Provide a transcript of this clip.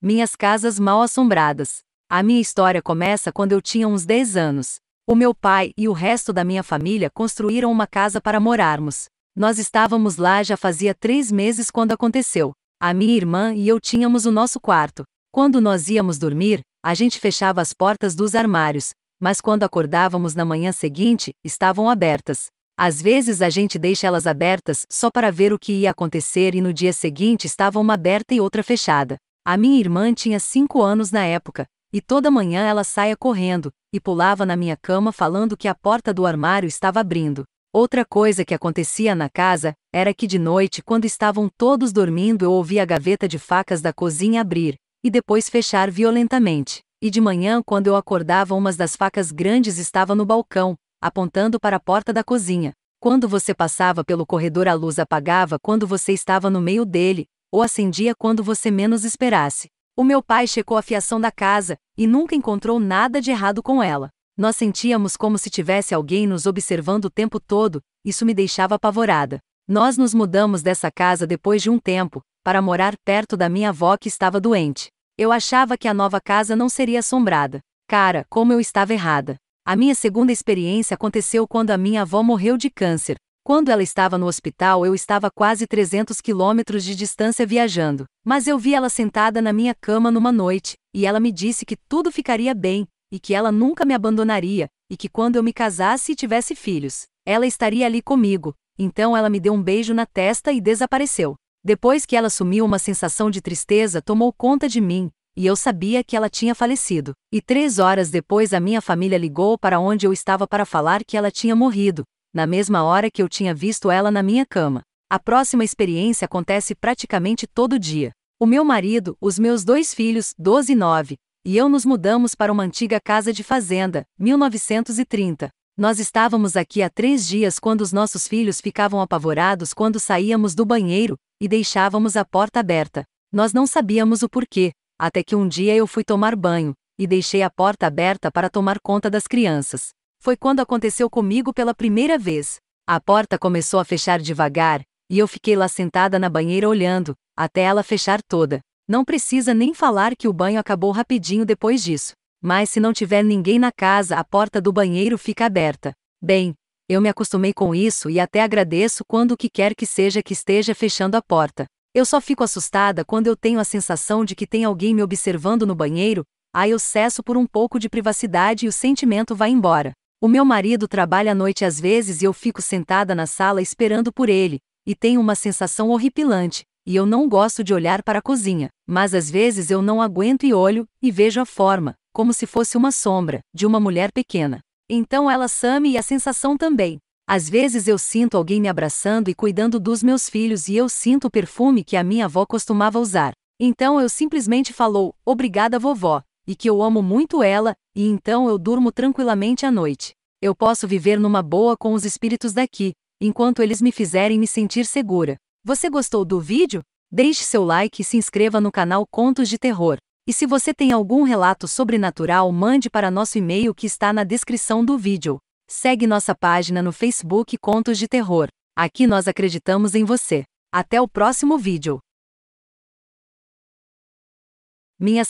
Minhas casas mal assombradas. A minha história começa quando eu tinha uns 10 anos. O meu pai e o resto da minha família construíram uma casa para morarmos. Nós estávamos lá já fazia três meses quando aconteceu. A minha irmã e eu tínhamos o nosso quarto. Quando nós íamos dormir, a gente fechava as portas dos armários, mas quando acordávamos na manhã seguinte, estavam abertas. Às vezes a gente deixa elas abertas só para ver o que ia acontecer e no dia seguinte estava uma aberta e outra fechada. A minha irmã tinha cinco anos na época, e toda manhã ela saía correndo, e pulava na minha cama falando que a porta do armário estava abrindo. Outra coisa que acontecia na casa era que de noite, quando estavam todos dormindo, eu ouvia a gaveta de facas da cozinha abrir e depois fechar violentamente. E de manhã, quando eu acordava, umas das facas grandes estava no balcão, apontando para a porta da cozinha. Quando você passava pelo corredor, a luz apagava quando você estava no meio dele, ou acendia quando você menos esperasse. O meu pai checou a fiação da casa e nunca encontrou nada de errado com ela. Nós sentíamos como se tivesse alguém nos observando o tempo todo, isso me deixava apavorada. Nós nos mudamos dessa casa depois de um tempo, para morar perto da minha avó que estava doente. Eu achava que a nova casa não seria assombrada. Cara, como eu estava errada. A minha segunda experiência aconteceu quando a minha avó morreu de câncer. Quando ela estava no hospital, eu estava quase 300 quilômetros de distância viajando, mas eu vi ela sentada na minha cama numa noite, e ela me disse que tudo ficaria bem, e que ela nunca me abandonaria, e que quando eu me casasse e tivesse filhos, ela estaria ali comigo. Então ela me deu um beijo na testa e desapareceu. Depois que ela sumiu, uma sensação de tristeza tomou conta de mim, e eu sabia que ela tinha falecido. E três horas depois a minha família ligou para onde eu estava para falar que ela tinha morrido, na mesma hora que eu tinha visto ela na minha cama. A próxima experiência acontece praticamente todo dia. O meu marido, os meus dois filhos, 12 e 9, e eu nos mudamos para uma antiga casa de fazenda, 1930. Nós estávamos aqui há três dias quando os nossos filhos ficavam apavorados quando saíamos do banheiro e deixávamos a porta aberta. Nós não sabíamos o porquê, até que um dia eu fui tomar banho e deixei a porta aberta para tomar conta das crianças. Foi quando aconteceu comigo pela primeira vez. A porta começou a fechar devagar, e eu fiquei lá sentada na banheira olhando, até ela fechar toda. Não precisa nem falar que o banho acabou rapidinho depois disso. Mas se não tiver ninguém na casa, a porta do banheiro fica aberta. Bem, eu me acostumei com isso e até agradeço quando o que quer que seja que esteja fechando a porta. Eu só fico assustada quando eu tenho a sensação de que tem alguém me observando no banheiro, aí eu cesso por um pouco de privacidade e o sentimento vai embora. O meu marido trabalha à noite às vezes e eu fico sentada na sala esperando por ele, e tenho uma sensação horripilante, e eu não gosto de olhar para a cozinha, mas às vezes eu não aguento e olho, e vejo a forma, como se fosse uma sombra, de uma mulher pequena. Então ela some e a sensação também. Às vezes eu sinto alguém me abraçando e cuidando dos meus filhos e eu sinto o perfume que a minha avó costumava usar. Então eu simplesmente falou, obrigada vovó, e que eu amo muito ela, e então eu durmo tranquilamente à noite. Eu posso viver numa boa com os espíritos daqui, enquanto eles me fizerem me sentir segura. Você gostou do vídeo? Deixe seu like e se inscreva no canal Contos de Terror. E se você tem algum relato sobrenatural, mande para nosso e-mail que está na descrição do vídeo. Segue nossa página no Facebook Contos de Terror. Aqui nós acreditamos em você. Até o próximo vídeo. Minhas